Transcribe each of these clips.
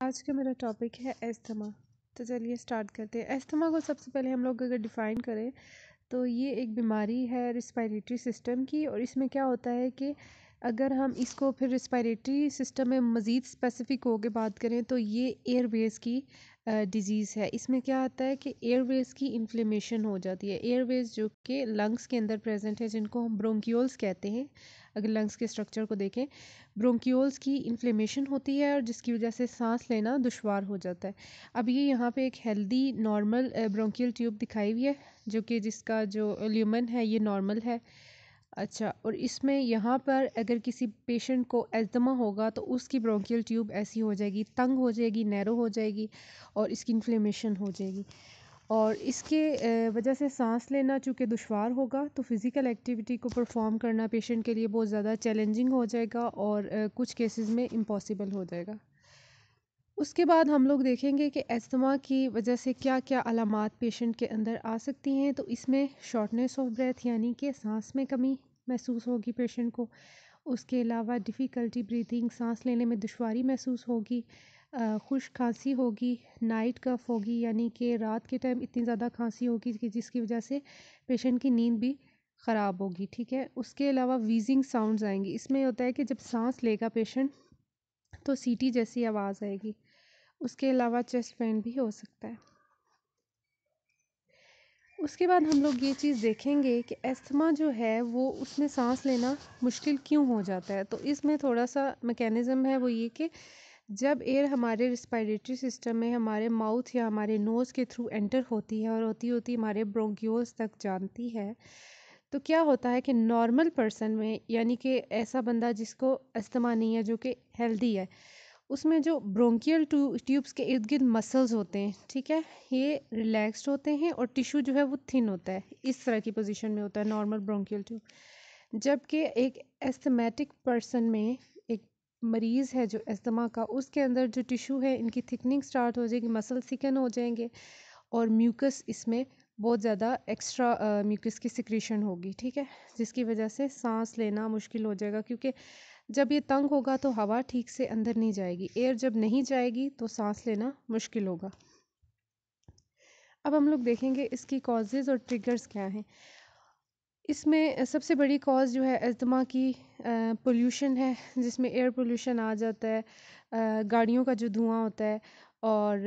आज का मेरा टॉपिक है एस्थमा तो चलिए स्टार्ट करते हैं. एस्थमा को सबसे पहले हम लोग अगर डिफ़ाइन करें तो ये एक बीमारी है रिस्पायरेटरी सिस्टम की और इसमें क्या होता है कि अगर हम इसको फिर रिस्पायरेटरी सिस्टम में मज़ीद स्पेसिफिक हो के बात करें तो ये एयरवेज़ की डिज़ीज़ है। इसमें क्या आता है कि एयरवेज़ की इन्फ्लेमेशन हो जाती है। एयरवेज़ जो कि लंग्स के अंदर प्रेजेंट है, जिनको हम ब्रोंक्यूल्स कहते हैं, अगर लंग्स के स्ट्रक्चर को देखें ब्रोंक्यूल्स की इन्फ्लेमेशन होती है और जिसकी वजह से सांस लेना दुशवार हो जाता है। अब ये यहाँ पे एक हेल्दी नॉर्मल ब्रोंकियल ट्यूब दिखाई हुई है, जो कि जिसका जो ल्यूमन है, ये नॉर्मल है। अच्छा और इसमें यहाँ पर अगर किसी पेशेंट को एल्तमा होगा तो उसकी ब्रोंकियल ट्यूब ऐसी हो जाएगी, तंग हो जाएगी नैरो हो जाएगी और इसकी इन्फ्लेमेशन हो जाएगी। और इसके वजह से सांस लेना चूँकि दुशवार होगा तो फ़िज़िकल एक्टिविटी को परफॉर्म करना पेशेंट के लिए बहुत ज़्यादा चैलेंजिंग हो जाएगा और कुछ केसेस में इम्पॉसिबल हो जाएगा। उसके बाद हम लोग देखेंगे कि एस्थमा की वजह से क्या क्या अलामात पेशेंट के अंदर आ सकती हैं तो इसमें शॉर्टनेस ऑफ़ ब्रेथ यानी कि सांस में कमी महसूस होगी पेशेंट को। उसके अलावा डिफ़िकल्टी ब्रीथिंग सांस लेने में दुशारी महसूस होगी खुश खांसी होगी नाइट कफ होगी, यानी कि रात के टाइम इतनी ज़्यादा खांसी होगी कि जिसकी वजह से पेशेंट की नींद भी ख़राब होगी, ठीक है? उसके अलावा वीजिंग साउंड्स आएँगी। इसमें होता है कि जब सांस लेगा पेशेंट तो सीटी जैसी आवाज़ आएगी। उसके अलावा चेस्ट पेन भी हो सकता है। उसके बाद हम लोग ये चीज़ देखेंगे कि एस्थमा जो है, वो उसमें सांस लेना मुश्किल क्यों हो जाता है? तो इसमें थोड़ा सा मैकेनिज़्म है वो ये कि जब एयर हमारे रिस्पायरेटरी सिस्टम में हमारे माउथ या हमारे नोज़ के थ्रू एंटर होती है और होती होती हमारे ब्रोंक्यूल्स तक जानती है तो क्या होता है कि नॉर्मल पर्सन में यानी कि ऐसा बंदा जिसको अस्थमा नहीं है, जो कि हेल्दी है उसमें जो ब्रोंकियल ट्यूब्स के इर्द गिर्द मसल्स होते हैं, ठीक है, ये रिलैक्स्ड होते हैं और टिश्यू जो है वो थिन होता है, इस तरह की पोजीशन में होता है, नॉर्मल ब्रोंकियल ट्यूब। जबकि एक एस्थमेटिक पर्सन में एक मरीज़ है जो एस्थमा का, उसके अंदर जो टिश्यू है, इनकी थिकनिंग स्टार्ट हो जाएगी मसल थिकन हो जाएँगे और म्यूकस इसमें बहुत ज़्यादा एक्स्ट्रा म्यूकस की सिक्रीशन होगी, ठीक है, जिसकी वजह से सांस लेना मुश्किल हो जाएगा, क्योंकि जब ये तंग होगा तो हवा ठीक से अंदर नहीं जाएगी। एयर जब नहीं जाएगी तो सांस लेना मुश्किल होगा। अब हम लोग देखेंगे इसकी कॉजेज़ और ट्रिगर्स क्या हैं। इसमें सबसे बड़ी कॉज़ जो है अस्थमा की पोल्यूशन है, जिसमें एयर पोल्यूशन आ जाता है गाड़ियों का जो धुआँ होता है और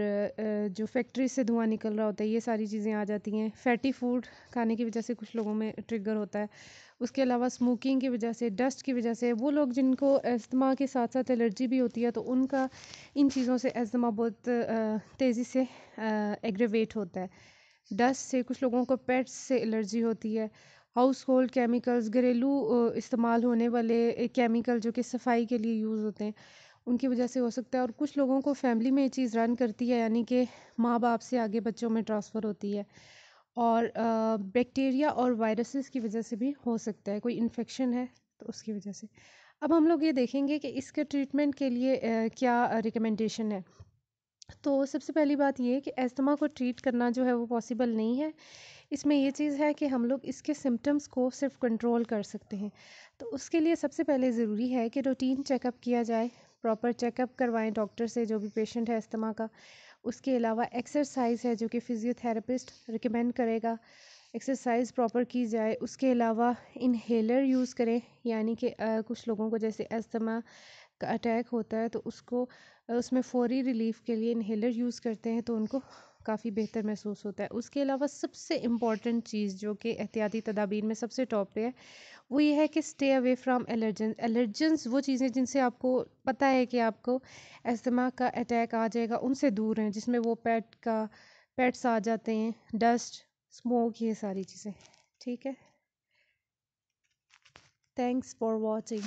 जो फैक्ट्री से धुआँ निकल रहा होता है, ये सारी चीज़ें आ जाती हैं। फैटी फ़ूड खाने की वजह से कुछ लोगों में ट्रिगर होता है। उसके अलावा स्मोकिंग की वजह से डस्ट की वजह से, वो लोग जिनको अस्थमा के साथ साथ एलर्जी भी होती है तो उनका, इन चीज़ों से अस्थमा बहुत तेज़ी से एग्रेवेट होता है। डस्ट से कुछ लोगों को पेट्स से एलर्जी होती है। हाउस होल्ड केमिकल्स घरेलू इस्तेमाल होने वाले केमिकल जो कि सफ़ाई के लिए यूज़ होते हैं उनकी वजह से हो सकता है। और कुछ लोगों को फैमिली में ये चीज़ रन करती है, यानी कि माँ बाप से आगे बच्चों में ट्रांसफ़र होती है। और बैक्टीरिया और वायरसेस की वजह से भी हो सकता है। कोई इन्फेक्शन है तो उसकी वजह से। अब हम लोग ये देखेंगे कि इसके ट्रीटमेंट के लिए क्या रिकमेंडेशन है। तो सबसे पहली बात ये कि एस्थमा को ट्रीट करना जो है वो पॉसिबल नहीं है। इसमें ये चीज़ है कि हम लोग इसके सिम्टम्स को सिर्फ़ कंट्रोल कर सकते हैं। तो उसके लिए सबसे पहले ज़रूरी है कि रूटीन चेकअप किया जाए। प्रॉपर चेकअप करवाएँ डॉक्टर से, जो भी पेशेंट है इस्तेमा का। उसके अलावा एक्सरसाइज है, जो कि फ़िज़ियोथेरेपिस्ट रिकमेंड करेगा। एक्सरसाइज प्रॉपर की जाए। उसके अलावा इनहेलर यूज़ करें। यानी कि कुछ लोगों को जैसे अस्थमा का अटैक होता है तो उसको उसमें फौरी रिलीफ के लिए इनहेलर यूज़ करते हैं तो उनको काफ़ी बेहतर महसूस होता है। उसके अलावा सबसे इंपॉर्टेंट चीज़ जो कि एहतियाती तदाबीर में सबसे टॉप पे है वो ये है कि stay away from allergen allergens वो चीज़ें जिनसे आपको पता है कि आपको एस्तमा का अटैक आ जाएगा, उनसे दूर हैं जिसमें वो पेट का पेट्स आ जाते हैं डस्ट स्मोक ये सारी चीज़ें, ठीक है? Thanks for watching